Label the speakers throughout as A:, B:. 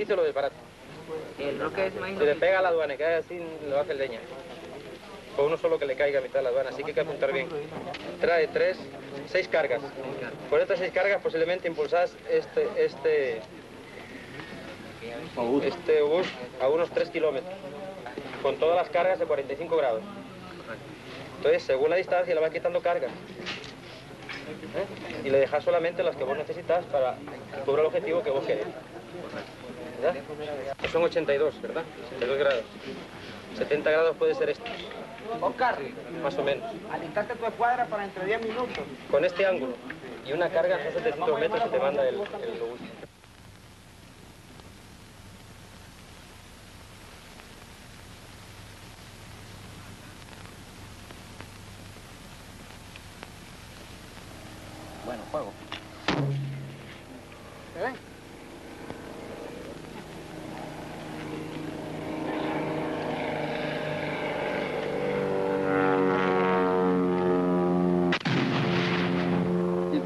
A: macizo lo desbarata.
B: El bloque es más
A: Si le pega a la aduana y cae así, lo hace leña. Con uno solo que le caiga a mitad de la aduana, así que hay que apuntar bien. Trae tres, seis cargas. Por estas seis cargas posiblemente impulsás este, este, este bus a unos 3 kilómetros, con todas las cargas de 45 grados. Entonces, según la distancia, le vas quitando cargas. ¿eh? Y le dejas solamente las que vos necesitas para cubra el objetivo que vos querés. ¿Verdad? Son 82, ¿verdad? 82 grados. 70 grados puede ser esto,
C: Oscar,
A: más o menos.
C: alistaste tu escuadra para entre 10 minutos.
A: Con este ángulo y una carga son 700 metros y te manda el, el autobús.
C: Bueno, juego.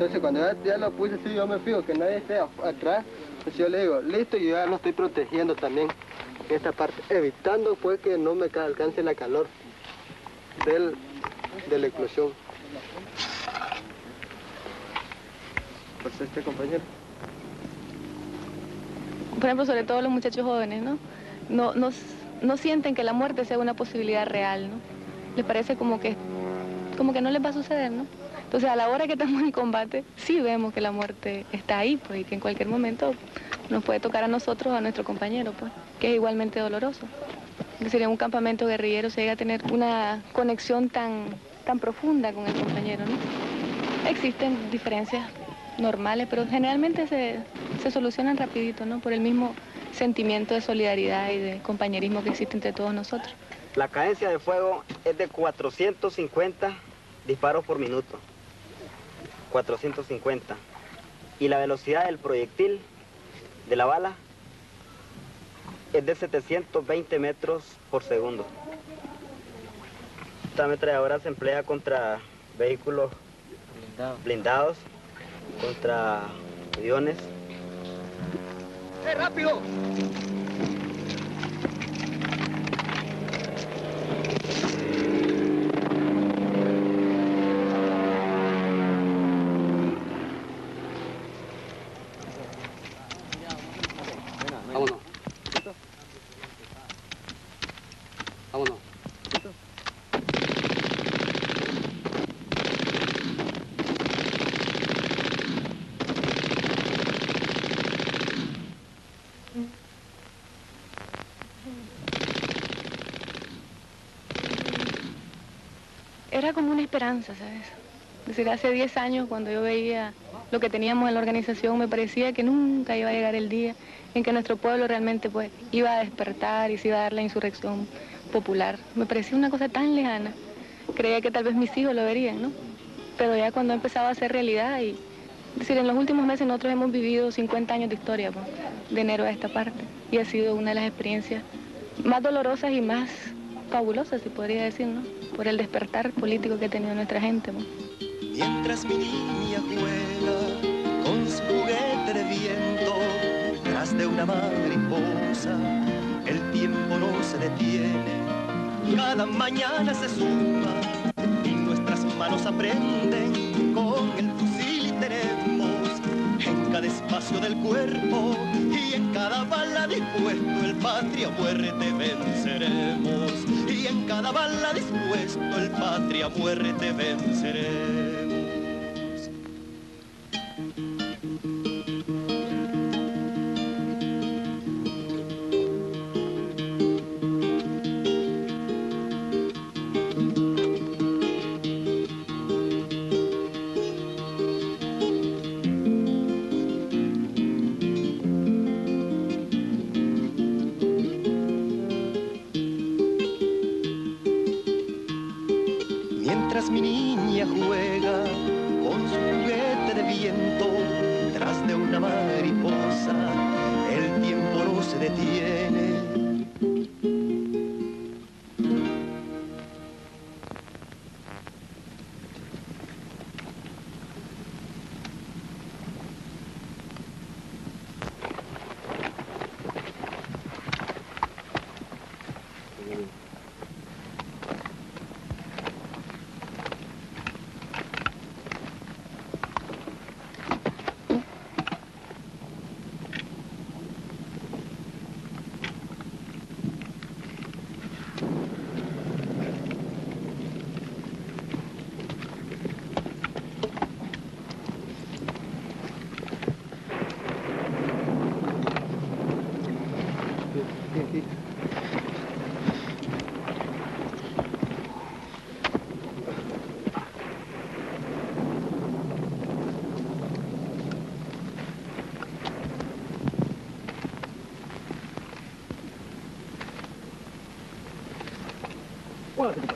D: Entonces cuando ya, lo puse así, yo me fijo que nadie esté atrás. Entonces yo le digo, listo, y ya lo estoy protegiendo también. Esta parte, evitando pues que no me ca- alcance la calor del, de la explosión. Pues este compañero.
E: por ejemplo, sobre todo los muchachos jóvenes, ¿no? No, no, no sienten que la muerte sea una posibilidad real, ¿no? Les parece como que, como que no les va a suceder, ¿no? Entonces, a la hora que estamos en combate, sí vemos que la muerte está ahí, pues, y que en cualquier momento nos puede tocar a nosotros o a nuestro compañero, pues, que es igualmente doloroso. Decir, en un campamento guerrillero se llega a tener una conexión tan, tan profunda con el compañero. Existen diferencias normales, pero generalmente se, se solucionan rapidito, ¿no? Por el mismo sentimiento de solidaridad y de compañerismo que existe entre todos nosotros.
B: La cadencia de fuego es de 450 disparos por minuto. 450. Y la velocidad del proyectil, de la bala, es de 720 metros por segundo. Esta ametralladora se emplea contra vehículos blindados, contra aviones.
C: ¡Eh, rápido!
E: Era como una esperanza, ¿sabes? Es decir, hace 10 años cuando yo veía lo que teníamos en la organización, me parecía que nunca iba a llegar el día en que nuestro pueblo realmente pues iba a despertar y se iba a dar la insurrección popular. Me parecía una cosa tan lejana. Creía que tal vez mis hijos lo verían, ¿no? Pero ya cuando empezaba a ser realidad y... Decir, en los últimos meses nosotros hemos vivido 50 años de historia, pues, de enero a esta parte. Y ha sido una de las experiencias más dolorosas y más fabulosas, se podría decir, ¿no? Por el despertar político que ha tenido nuestra gente.
F: Mientras mi niña juega con su juguete de viento tras de una mariposa, el tiempo no se detiene. Cada mañana se suma y nuestras manos aprenden con el fusil cada espacio del cuerpo y en cada bala dispuesto el patria muerte venceremos y en cada bala dispuesto el patria muerte venceremos. niña juega con su juguete de viento tras de una mariposa. El tiempo no se detiene.
C: Bueno,